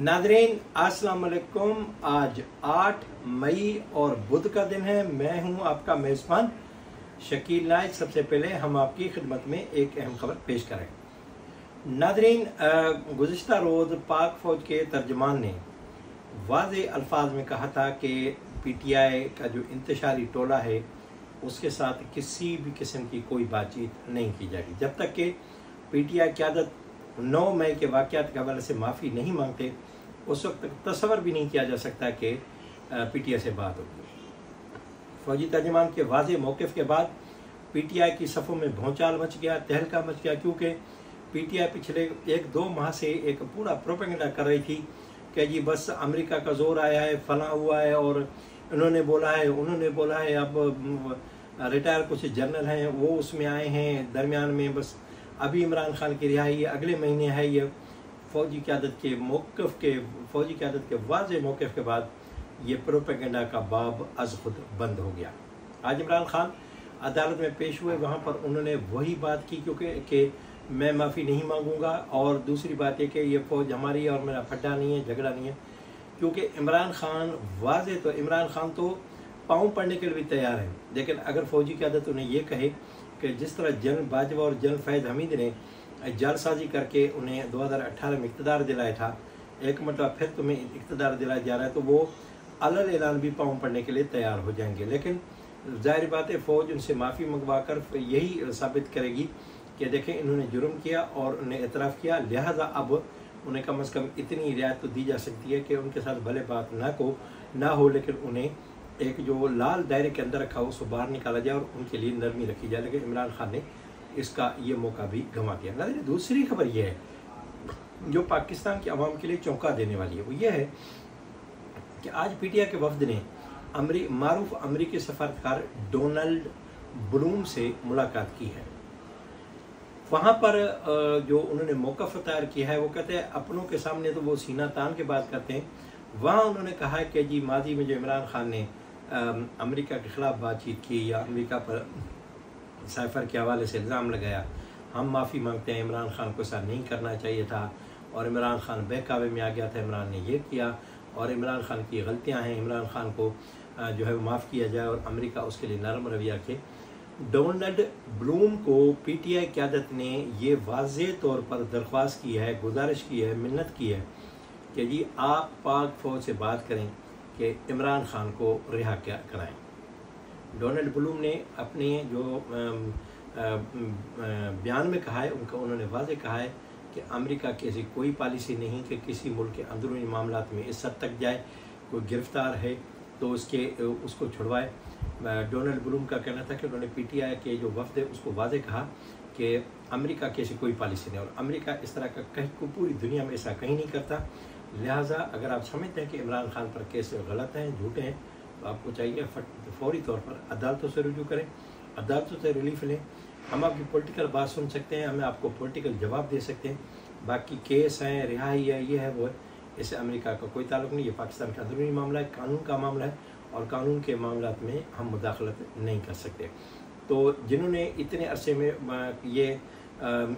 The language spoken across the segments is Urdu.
ناظرین، السلام علیکم۔ آج آٹھ مئی اور بدھ کا دن ہے۔ میں ہوں آپ کا میزبان شکیل لائج سب سے پہلے ہم آپ کی خدمت میں ایک اہم خبر پیش کریں۔ ناظرین گزشتہ روز پاک فوج کے ترجمان نے واضح الفاظ میں کہا تھا کہ پی ٹی آئی کا جو انتشاری ٹولہ ہے، اس کے ساتھ کسی بھی قسم کی کوئی بات چیت نہیں کی جائے گی۔ جب تک کہ پی ٹی آئی قیادت نو مئی کے واقعات کے حوالے سے معافی نہیں مانگتے اس وقت تصور بھی نہیں کیا جا سکتا کہ پی ٹی آئی سے بات ہوگی۔ فوجی ترجمان کے واضح موقف کے بعد پی ٹی آئی کی صفوں میں بھونچال مچ گیا، تہلکہ مچ گیا، کیونکہ پی ٹی آئی پچھلے ایک دو ماہ سے ایک پورا پروپنگڈا کر رہی تھی کہ جی بس امریکہ کا زور آیا ہے، فلاں ہوا ہے اور انہوں نے بولا ہے، انہوں نے بولا ہے، اب ریٹائر کچھ جنرل ہیں، وہ اس میں آئے ہیں، درمیان میں بس ابھی عمران خان کی رہائی اگلے مہینے ہے یہ۔ فوجی قیادت کے موقف کے، فوجی قیادت کے واضح موقف کے بعد یہ پروپیگنڈا کا باب از خود بند ہو گیا۔ آج عمران خان عدالت میں پیش ہوئے، وہاں پر انہوں نے وہی بات کی کیونکہ کہ میں معافی نہیں مانگوں گا اور دوسری بات یہ کہ یہ فوج ہماری اور میرا پھڈا نہیں ہے، جھگڑا نہیں ہے۔ کیونکہ عمران خان واضح تو، عمران خان تو پاؤں پڑنے کے لیے بھی تیار ہیں۔ لیکن اگر فوجی قیادت انہیں یہ کہے کہ جس طرح جنرل باجوہ اور جنرل فیض حمید نے جال سازی کر کے انہیں دو ہزار اٹھارہ میں اقتدار دلائے تھا۔ ایک مطلب پھر تمہیں اقتدار دلایا جا رہا ہے تو وہ الر اعلان بھی پاؤں پڑنے کے لیے تیار ہو جائیں گے۔ لیکن ظاہر بات ہے، فوج ان سے معافی منگوا کر یہی ثابت کرے گی کہ دیکھیں انہوں نے جرم کیا اور انہیں اعتراف کیا۔ لہٰذا اب انہیں کم از کم اتنی رعایت تو دی جا سکتی ہے کہ ان کے ساتھ بھلے بات نہ کو، نہ ہو، لیکن انہیں ایک جو لال دائرے کے اندر رکھا ہو اس کو باہر نکالا جائے اور ان کے لیے نرمی رکھی جائے۔ لیکن عمران خان نے اس کا یہ موقع بھی گھما دیا۔ ناظرین دوسری خبر یہ ہے، جو پاکستان کی عوام کے لیے چونکا دینے والی ہے، وہ یہ ہے کہ آج پی ٹی آئی کے وفد نے امری، معروف امریکی سفارتکار ڈونلڈ بلوم سے ملاقات کی ہے۔ وہاں پر جو انہوں نے موقف تیار کیا ہے، وہ کہتے ہیں، اپنوں کے سامنے تو وہ سینہ تان کے بات کرتے ہیں۔ وہاں انہوں نے کہا کہ جی ماضی میں جو عمران خان نے امریکہ کے خلاف بات چیت کی یا امریکہ پر سائفر کے حوالے سے الزام لگایا۔ ہم معافی مانگتے ہیں، عمران خان کو ایسا نہیں کرنا چاہیے تھا اور عمران خان بہکاوے میں آ گیا تھا۔ عمران نے یہ کیا اور عمران خان کی غلطیاں ہیں۔ عمران خان کو جو ہے وہ معاف کیا جائے اور امریکہ اس کے لیے نرم رویہ کے۔ ڈونلڈ بلوم کو پی ٹی آئی قیادت نے یہ واضح طور پر درخواست کی ہے، گزارش کی ہے، منت کی ہے کہ جی آپ پاک فوج سے بات کریں کہ عمران خان کو رہا کیا کرائیں۔ ڈونلڈ بلوم نے اپنے جو بیان میں کہا ہے، ان کا انہوں نے واضح کہا ہے کہ امریکہ کی ایسی کوئی پالیسی نہیں کہ کسی ملک کے اندرونی معاملات میں اس حد تک جائے، کوئی گرفتار ہے تو اس کے اس کو چھڑوائے۔ ڈونلڈ بلوم کا کہنا تھا کہ انہوں نے پی ٹی آئی کے جو وفد ہے، اس کو واضح کہا کہ امریکہ کی ایسی کوئی پالیسی نہیں۔ اور امریکہ اس طرح کا کہیں، کو پوری دنیا میں ایسا کہیں نہیں کرتا۔ لہٰذا اگر آپ سمجھتے ہیں کہ عمران خان پر کیس غلط ہیں، جھوٹے ہیں آپ کو چاہیے فوری طور پر عدالتوں سے رجوع کریں، عدالتوں سے ریلیف لیں۔ ہم آپ کی پولیٹیکل بات سن سکتے ہیں، ہمیں آپ کو پولیٹیکل جواب دے سکتے ہیں۔ باقی کیس ہیں، رہائی ہے، یہ ہے، وہ ہے۔ اسے امریکہ کا کوئی تعلق نہیں، یہ پاکستان کا اندرونی معاملہ ہے، قانون کا معاملہ ہے۔ اور قانون کے معاملات میں ہم مداخلت نہیں کر سکتے۔ تو جنہوں نے اتنے عرصے میں یہ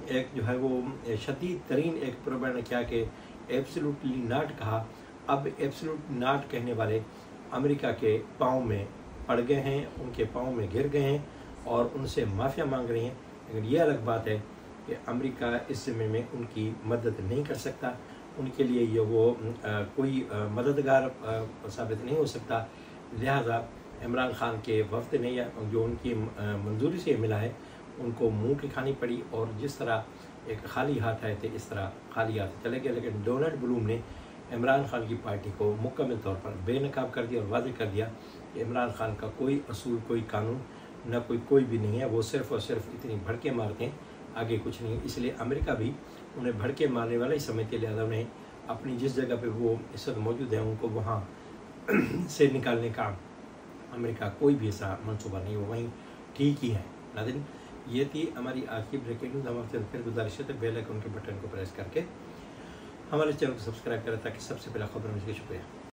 ایک جو ہے وہ شدید ترین ایک پروبینڈ کیا کہ ایبسلوٹلی ناٹ کہا۔ اب ایبسلوٹ ناٹ کہنے والے امریکہ کے پاؤں میں پڑ گئے ہیں، ان کے پاؤں میں گر گئے ہیں اور ان سے معافیا مانگ رہی ہیں۔ لیکن یہ الگ بات ہے کہ امریکہ اس سمے میں ان کی مدد نہیں کر سکتا۔ ان کے لیے یہ وہ کوئی مددگار ثابت نہیں ہو سکتا۔ لہذا عمران خان کے وفد نے جو ان کی منظوری سے ملا ہے، ان کو منہ کی کھانی پڑی اور جس طرح ایک خالی ہاتھ آئے تھے، اس طرح خالی ہاتھ چلے گئے۔ لیکن ڈونلڈ بلوم نے عمران خان کی پارٹی کو مکمل طور پر بے نقاب کر دیا اور واضح کر دیا کہ عمران خان کا کوئی اصول، کوئی قانون نہ کوئی کوئی بھی نہیں ہے۔ وہ صرف اور صرف اتنی بھڑکے مارتے ہیں، آگے کچھ نہیں۔ اس لیے امریکہ بھی انہیں بھڑکے مارنے والا ہی سمجھتے لہٰذا انہیں اپنی جس جگہ پہ وہ اس وقت موجود ہیں، ان کو وہاں سے نکالنے کا امریکہ کوئی بھی ایسا منصوبہ نہیں، وہ وہیں ٹھیک ہی ہے ناظرین، یہ تھی ہماری آج کی بریکنگ ہمارے پھر گزارش ہے تو بیل آئیکن کے بٹن کو پریس کر کے ہمارے چینل کو سبسکرائب کریں تاکہ سب سے پہلے خبروں میں شکریہ